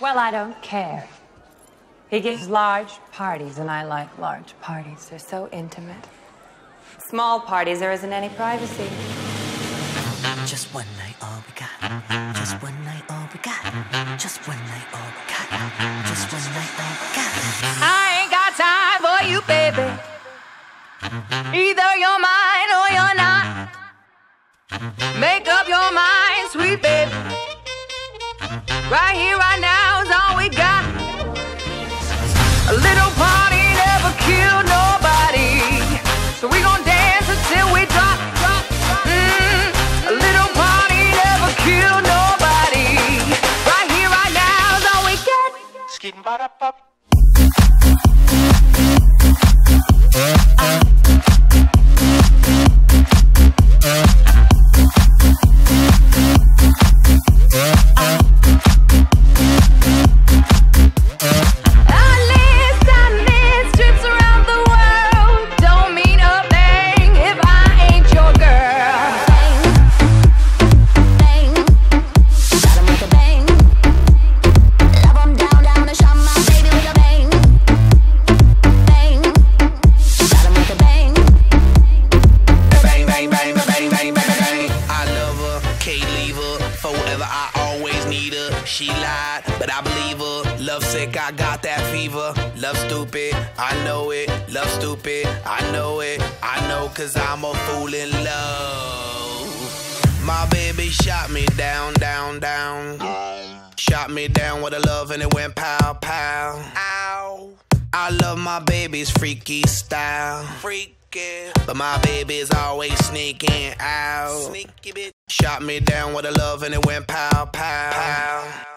Well, I don't care. He gives large parties, and I like large parties. They're so intimate. Small parties, there isn't any privacy. Just one night, all we got. Just one night, all we got. Just one night, all we got. Just one night, all we got. I ain't got time for you, baby. Either you're mine or you're not. Make up your mind, sweet baby. Right here, right get. I I always need her. She lied, but I believe her. Love sick, I got that fever. Love stupid, I know it. Love stupid, I know it. I know, cause I'm a fool in love. My baby shot me down, down, down. Shot me down with a love and it went pow, pow. Ow. I love my baby's freaky style. Freaky. But my baby's always sneaking out. Sneaky bitch. Shot me down with a love and it went pow, pow. pow.